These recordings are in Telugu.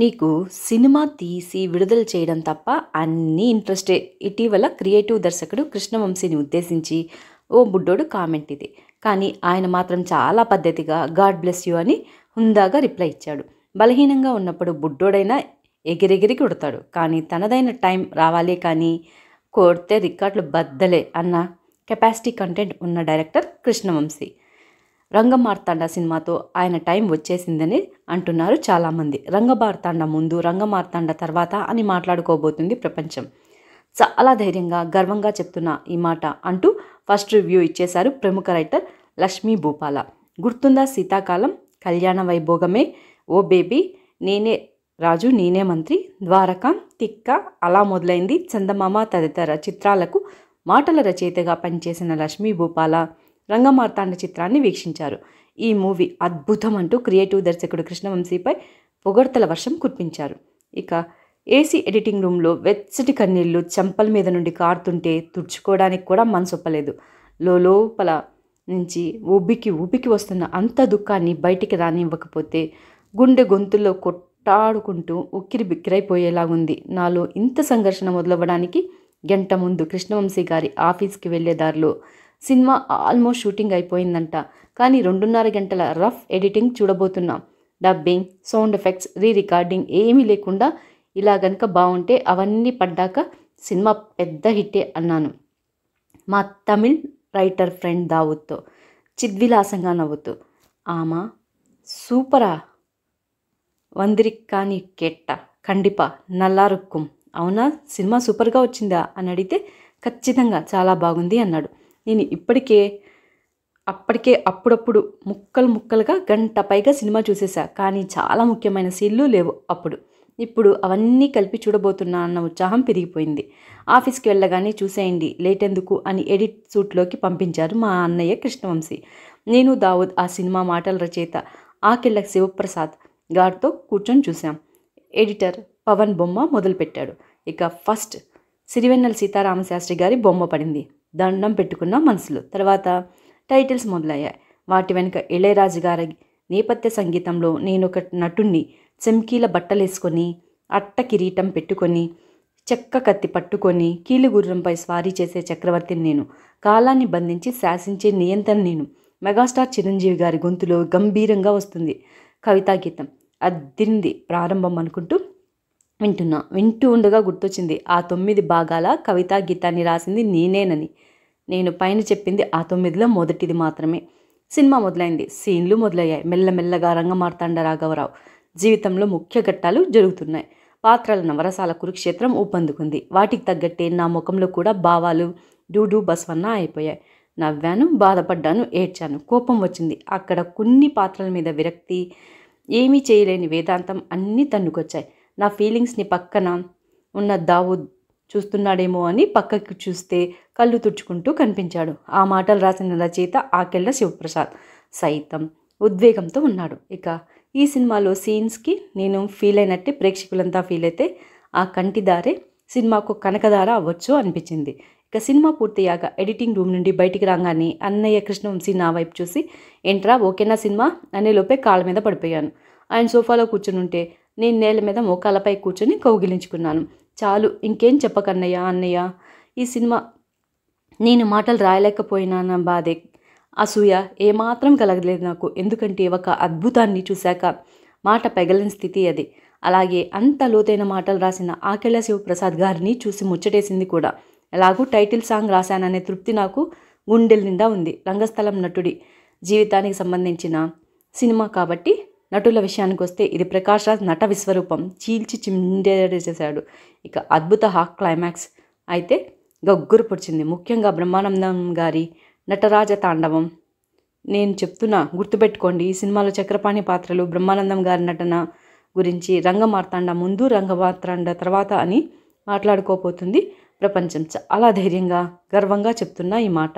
నీకు సినిమా తీసి విడుదల చేయడం తప్ప అన్నీ ఇంట్రెస్టే. ఇటీవల క్రియేటివ్ దర్శకుడు కృష్ణవంశీని ఉద్దేశించి ఓ బుడ్డోడు కామెంట్ ఇది. కానీ ఆయన మాత్రం చాలా పద్ధతిగా గాడ్ బ్లెస్ యూ అని హుందాగా రిప్లై ఇచ్చాడు. బలహీనంగా ఉన్నప్పుడు బుడ్డోడైనా ఎగిరెగిరి కొడతాడు కానీ తనదైన టైం రావాలే కానీ కొడితే రికార్డులు బద్దలే అన్న కెపాసిటీ కంటెంట్ ఉన్న డైరెక్టర్ కృష్ణవంశీ. రంగమార్తాండ సినిమాతో ఆయన టైం వచ్చేసిందని అంటున్నారు చాలామంది. రంగమార్తాండ ముందు రంగమార్తాండ తర్వాత అని మాట్లాడుకోబోతుంది ప్రపంచం. చాలా ధైర్యంగా గర్వంగా చెప్తున్న ఈ మాట అంటూ ఫస్ట్ రివ్యూ ఇచ్చేశారు ప్రముఖ రైటర్ లక్ష్మీ భూపాల. గుర్తుందా శీతాకాలం? కళ్యాణ వైభోగమే? ఓ బేబీ నేనే రాజు నేనే మంత్రి. ద్వారక తిక్క అలా మొదలైంది చందమామ తదితర చిత్రాలకు మాటల రచయితగా పనిచేసిన లక్ష్మీ భూపాల. రంగమార్తాండ చిత్రాన్ని వీక్షించారు. ఈ మూవీ అద్భుతం అంటూ క్రియేటివ్ దర్శకుడు కృష్ణవంశీపై పొగడ్తల వర్షం కురిపించారు. ఇక ఏసీ ఎడిటింగ్ రూమ్లో వెచ్చటి కన్నీళ్ళు చెంపల మీద నుండి కారుతుంటే తుడుచుకోవడానికి కూడా మనసొప్పలేదు. లోపల నుంచి ఊబికి ఊపికి వస్తున్న అంత దుఃఖాన్ని బయటికి రానివ్వకపోతే గుండె గొంతుల్లో కొట్టాడుకుంటూ ఉక్కిరి బిక్కిరైపోయేలాగుంది నాలో ఇంత సంఘర్షణ మొదలవ్వడానికి గంట ముందు కృష్ణవంశీ గారి ఆఫీస్కి వెళ్ళే దారిలో సినిమా ఆల్మోస్ట్ షూటింగ్ అయిపోయిందంట. కానీ రెండున్నర గంటల రఫ్ ఎడిటింగ్ చూడబోతున్నాం. Dubbing sound effects re recording ఏమీ లేకుండా ఇలా గనక బాగుంటే అవన్నీ పడ్డాక సినిమా పెద్ద హిట్టే అన్నాను. మా తమిళ్ రైటర్ ఫ్రెండ్ దావుత్తో చిద్విలాసంగా నవ్వుతూ ఆమా సూపరా? వందిరిక్కాని కెట్ట? కండిపా నల్లారుక్కుం. అవునా? సినిమా సూపర్గా వచ్చిందా? అని అడిగితే ఖచ్చితంగా చాలా బాగుంది అన్నాడు. నేను ఇప్పటికే అప్పటికే అప్పుడప్పుడు ముక్కలు ముక్కలుగా గంట పైగా సినిమా చూసేసా. కానీ చాలా ముఖ్యమైన సీన్లు లేవు అప్పుడు. ఇప్పుడు అవన్నీ కలిపి చూడబోతున్నా అన్న ఉత్సాహం పెరిగిపోయింది. ఆఫీస్కి వెళ్ళగానే చూసేయండి లేట్ ఎందుకు అని ఎడిట్ సూట్లోకి పంపించారు మా అన్నయ్య కృష్ణవంశీ. నేను దావుద్ ఆ సినిమా మాటల రచయిత ఆకిళ్ళ శివప్రసాద్ గారితో కూర్చొని చూశాం. ఎడిటర్ పవన్ బొమ్మ మొదలుపెట్టాడు. ఇక ఫస్ట్ సిరివెన్నెల సీతారామశాస్త్రి గారి బొమ్మ పడింది. దండం పెట్టుకున్న మనసులో. తర్వాత టైటిల్స్ మొదలయ్యాయి. వాటి వెనుక ఇళయరాజు గారి నేపథ్య సంగీతంలో నేను ఒక నటుణ్ణి చెమ్కీల బట్టలేసుకొని అట్ట కిరీటం పెట్టుకొని చెక్క కత్తి పట్టుకొని కీలుగుర్రంపై స్వారీ చేసే చక్రవర్తిని నేను. కాలాన్ని బంధించి శాసించే నియంత్రణ నేను. మెగాస్టార్ చిరంజీవి గారి గొంతులో గంభీరంగా వస్తుంది కవితా గీతం అద్దింది ప్రారంభం అనుకుంటూ వింటున్నా. వింటూ ఉండగా గుర్తొచ్చింది ఆ తొమ్మిది భాగాల కవితా గీతాన్ని రాసింది నేనేనని. నేను పైన చెప్పింది ఆ తొమ్మిదిలో మొదటిది మాత్రమే. సినిమా మొదలైంది. సీన్లు మొదలయ్యాయి. మెల్లమెల్లగా రంగమార్తాండ రాఘవరావు. జీవితంలో ముఖ్య ఘట్టాలు జరుగుతున్నాయి. పాత్రల నవరసాల కురుక్షేత్రం ఊపందుకుంది. వాటికి తగ్గట్టే నా ముఖంలో కూడా భావాలు డూడు బస్వన్న అయిపోయాయి. నవ్వాను బాధపడ్డాను ఏడ్చాను. కోపం వచ్చింది. అక్కడ కొన్ని పాత్రల మీద విరక్తి ఏమీ చేయలేని వేదాంతం అన్నీ తన్నుకొచ్చాయి. నా ఫీలింగ్స్ని పక్కన ఉన్న దావుద్ చూస్తున్నాడేమో అని పక్కకి చూస్తే కళ్ళు తుడుచుకుంటూ కనిపించాడు. ఆ మాటలు రాసిన రచయిత ఆకెళ్ళ శివప్రసాద్. సైతం ఉద్వేగంతో ఉన్నాడు. ఇక ఈ సినిమాలో సీన్స్కి నేను ఫీల్ అయినట్టే ప్రేక్షకులంతా ఫీల్ అయితే ఆ కంటిదారే సినిమాకు కనకదార అవ్వచ్చు అనిపించింది. ఇక సినిమా పూర్తయ్యాక ఎడిటింగ్ రూమ్ నుండి బయటికి రాగానే అన్నయ్య కృష్ణవంశీ నా వైపు చూసి ఏంట్రా ఓకేనా సినిమా? అనే లోపే కాళ్ళ మీద పడిపోయాను. ఆయన సోఫాలో కూర్చుని ఉంటే నేను నేల మీద మోకాళ్ళపై కూర్చొని కౌగిలించుకున్నాను. చాలు ఇంకేం చెప్పకన్నయ్య అన్నయ్య? ఈ సినిమా నేను మాటలు రాయలేకపోయినా బాధే? అసూయ ఏమాత్రం కలగలేదు నాకు. ఎందుకంటే ఒక అద్భుతాన్ని చూశాక మాట పెగలని స్థితి అది. అలాగే అంత లోతైన మాటలు రాసిన ఆకెళ్ళ శివప్రసాద్ గారిని చూసి ముచ్చటేసింది కూడా. ఎలాగూ టైటిల్ సాంగ్ రాశాననే తృప్తి నాకు గుండెల నిండా ఉంది. రంగస్థలం నటుడి జీవితానికి సంబంధించిన సినిమా కాబట్టి నటుల విషయానికి వస్తే ఇది ప్రకాష్ రాజ్ నట విశ్వరూపం. చీల్చి చిండేసేశాడు ఇక అద్భుత హాక్ క్లైమాక్స్ అయితే గగ్గురు పొడిచింది. ముఖ్యంగా బ్రహ్మానందం గారి నటరాజ తాండవం. నేను చెప్తున్నా గుర్తుపెట్టుకోండి ఈ సినిమాలో చక్రపాణి పాత్రలు బ్రహ్మానందం గారి నటన గురించి రంగమార్తాండ ముందు రంగమార్తాండ తర్వాత అని మాట్లాడుకోపోతుంది ప్రపంచం. చాలా ధైర్యంగా గర్వంగా చెప్తున్నా ఈ మాట.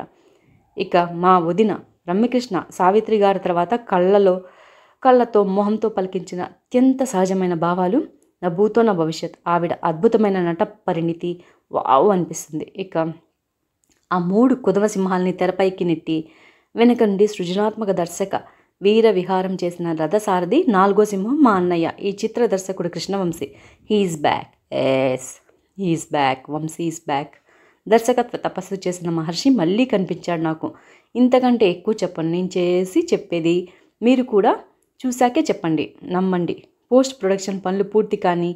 ఇక మా వదిన రమ్యకృష్ణ సావిత్రి గారి తర్వాత కళ్ళలో కళ్ళతో మొహంతో పలికించిన అత్యంత సహజమైన భావాలు నా భూతో నా భవిష్యత్. ఆవిడ అద్భుతమైన నట పరిణితి. వావ్ అనిపిస్తుంది. ఇక ఆ మూడు కుదవ సింహాల్ని తెరపైకి నెట్టి వెనక నుండి సృజనాత్మక దర్శక వీర విహారం చేసిన రథసారథి నాలుగో సింహం మా అన్నయ్య. ఈ చిత్ర దర్శకుడు Krishna Vamsi. He's back yes he's back Vamsi is back దర్శకత్వ తపస్సు చేసిన మహర్షి మళ్ళీ కనిపించాడు నాకు. ఇంతకంటే ఎక్కువ చెప్పండి నేను చేసి చెప్పేది మీరు కూడా చూశాకే చెప్పండి నమ్మండి. పోస్ట్ ప్రొడక్షన్ పనులు పూర్తి కానీ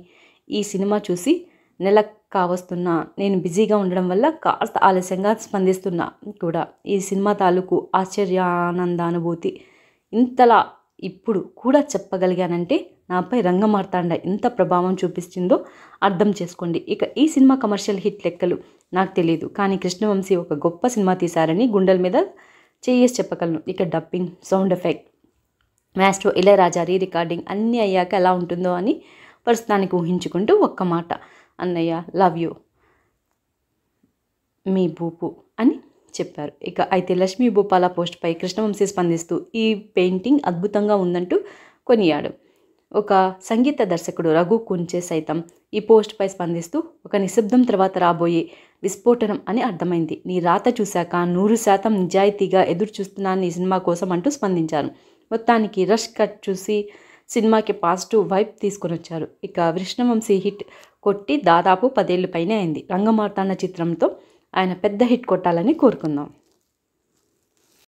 ఈ సినిమా చూసి నెల కావస్తున్నా నేను బిజీగా ఉండడం వల్ల కాస్త ఆలస్యంగా స్పందిస్తున్నా కూడా. ఈ సినిమా తాలూకు ఆశ్చర్యానందానుభూతి ఇంతలా ఇప్పుడు కూడా చెప్పగలిగానంటే నాపై రంగమార్తాండ ఎంత ప్రభావం చూపిస్తుందో అర్థం చేసుకోండి. ఇక ఈ సినిమా కమర్షియల్ హిట్ లెక్కలు నాకు తెలియదు కానీ కృష్ణవంశీ ఒక గొప్ప సినిమా తీశారని గుండెల మీద చేయేసి చెప్పగలను. ఇక dubbing sound effect maestro Ilaiyaraaja re recording అన్నీ అయ్యాక ఎలా ఉంటుందో అని ప్రస్తుతానికి ఊహించుకుంటూ ఒక్క మాట. అన్నయ్య లవ్ యూ. మీ బూపు అని చెప్పారు. ఇక అయితే లక్ష్మీ భూపాల పోస్ట్పై కృష్ణవంశీ స్పందిస్తూ ఈ పెయింటింగ్ అద్భుతంగా ఉందంటూ కొనియాడు. ఒక సంగీత దర్శకుడు రఘు కుంచే సైతం ఈ పోస్ట్పై స్పందిస్తూ ఒక నిశ్శబ్దం తర్వాత రాబోయే విస్ఫోటనం అని అర్థమైంది. నీ రాత చూశాక నూరు శాతం నిజాయితీగా ఎదురు చూస్తున్నాను ఈ సినిమా కోసం అంటూ స్పందించారు. మొత్తానికి రష్ కట్ చూసి సినిమాకి పాజిటివ్ వైబ్ తీసుకొని వచ్చారు. ఇక వృష్ణవంశీ హిట్ కొట్టి దాదాపు పదేళ్ళు పైనే అయింది. రంగమార్తాన్న చిత్రంతో ఆయన పెద్ద హిట్ కొట్టాలని కోరుకుందాం.